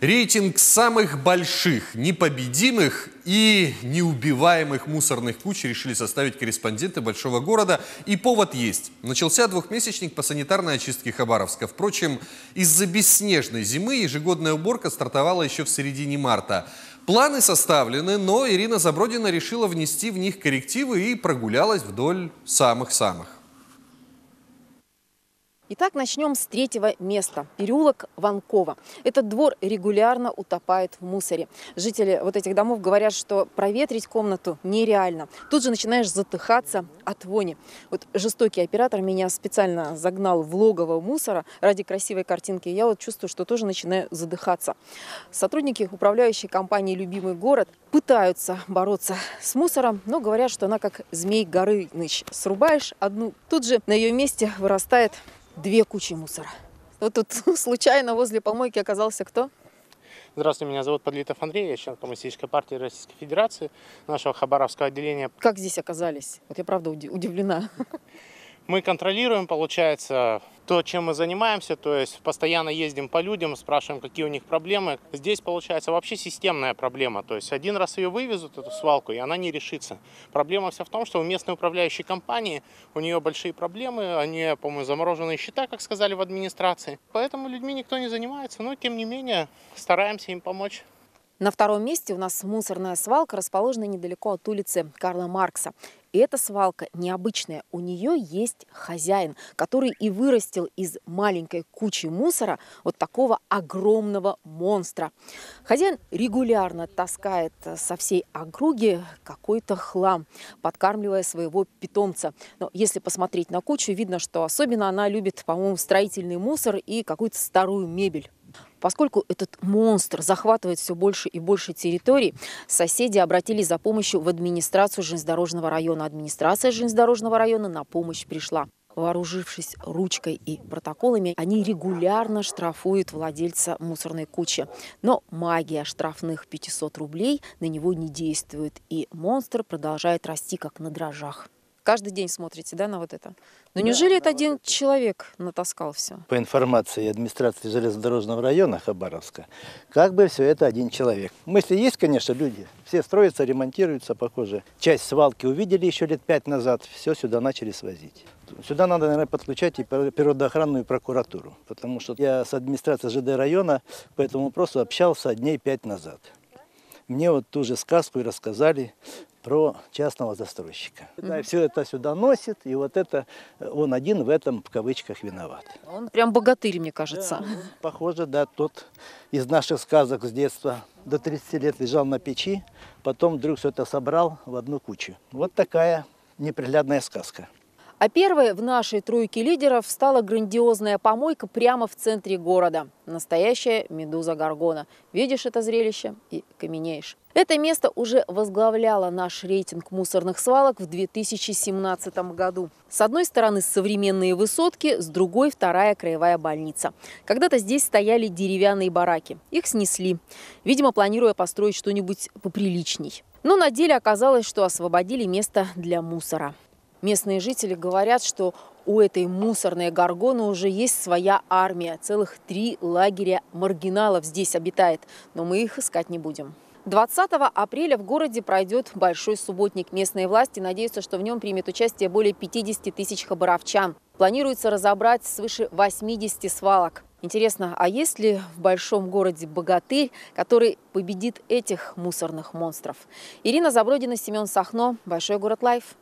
Рейтинг самых больших, непобедимых и неубиваемых мусорных куч решили составить корреспонденты большого города. И повод есть. Начался двухмесячник по санитарной очистке Хабаровска. Впрочем, из-за бесснежной зимы ежегодная уборка стартовала еще в середине марта. Планы составлены, но Ирина Забродина решила внести в них коррективы и прогулялась вдоль самых-самых. Итак, начнем с третьего места. Переулок Ванкова. Этот двор регулярно утопает в мусоре. Жители вот этих домов говорят, что проветрить комнату нереально. Тут же начинаешь затыхаться от вони. Вот жестокий оператор меня специально загнал в логово мусора ради красивой картинки. Я вот чувствую, что тоже начинаю задыхаться. Сотрудники управляющей компании «Любимый город» пытаются бороться с мусором, но говорят, что она как змей Горыныч. Срубаешь одну, тут же на ее месте вырастает две кучи мусора. Вот тут случайно возле помойки оказался кто? Здравствуйте, меня зовут Подлитов Андрей, я член Коммунистической партии Российской Федерации, нашего Хабаровского отделения. Как здесь оказались? Вот я правда удивлена. Мы контролируем, получается, то, чем мы занимаемся, то есть постоянно ездим по людям, спрашиваем, какие у них проблемы. Здесь получается вообще системная проблема, то есть один раз ее вывезут, эту свалку, и она не решится. Проблема вся в том, что у местной управляющей компании, у нее большие проблемы, они, по-моему, замороженные счета, как сказали в администрации. Поэтому людьми никто не занимается, но тем не менее стараемся им помочь. На втором месте у нас мусорная свалка, расположенная недалеко от улицы Карла Маркса. Эта свалка необычная. У нее есть хозяин, который и вырастил из маленькой кучи мусора вот такого огромного монстра. Хозяин регулярно таскает со всей округи какой-то хлам, подкармливая своего питомца. Но если посмотреть на кучу, видно, что особенно она любит, по-моему, строительный мусор и какую-то старую мебель. Поскольку этот монстр захватывает все больше и больше территорий, соседи обратились за помощью в администрацию железнодорожного района. Администрация железнодорожного района на помощь пришла. Вооружившись ручкой и протоколами, они регулярно штрафуют владельца мусорной кучи. Но магия штрафных 500 рублей на него не действует, и монстр продолжает расти как на дрожжах. Каждый день смотрите, да, на вот это? Но неужели это один человек натаскал все? По информации администрации железнодорожного района Хабаровска, как бы все это один человек. Мысли есть, конечно, люди. Все строятся, ремонтируются, похоже. Часть свалки увидели еще лет пять назад, все сюда начали свозить. Сюда надо, наверное, подключать и природоохранную прокуратуру, потому что я с администрацией ЖД района по этому вопросу общался дней пять назад. Мне вот ту же сказку и рассказали, про частного застройщика. Да, все это сюда носит, и вот это он один в этом в кавычках виноват. Он прям богатырь, мне кажется. Да, похоже, да, тот из наших сказок с детства до 30 лет лежал на печи, потом вдруг все это собрал в одну кучу. Вот такая неприглядная сказка. А первой в нашей тройке лидеров стала грандиозная помойка прямо в центре города. Настоящая медуза Гаргона. Видишь это зрелище и каменеешь. Это место уже возглавляло наш рейтинг мусорных свалок в 2017 году. С одной стороны современные высотки, с другой вторая краевая больница. Когда-то здесь стояли деревянные бараки. Их снесли, видимо, планируя построить что-нибудь поприличней. Но на деле оказалось, что освободили место для мусора. Местные жители говорят, что у этой мусорной горгоны уже есть своя армия. Целых три лагеря маргиналов здесь обитает. Но мы их искать не будем. 20 апреля в городе пройдет большой субботник. Местные власти надеются, что в нем примет участие более 50 тысяч хабаровчан. Планируется разобрать свыше 80 свалок. Интересно, а есть ли в большом городе богатырь, который победит этих мусорных монстров? Ирина Забродина, Семен Сахно, Большой город Live.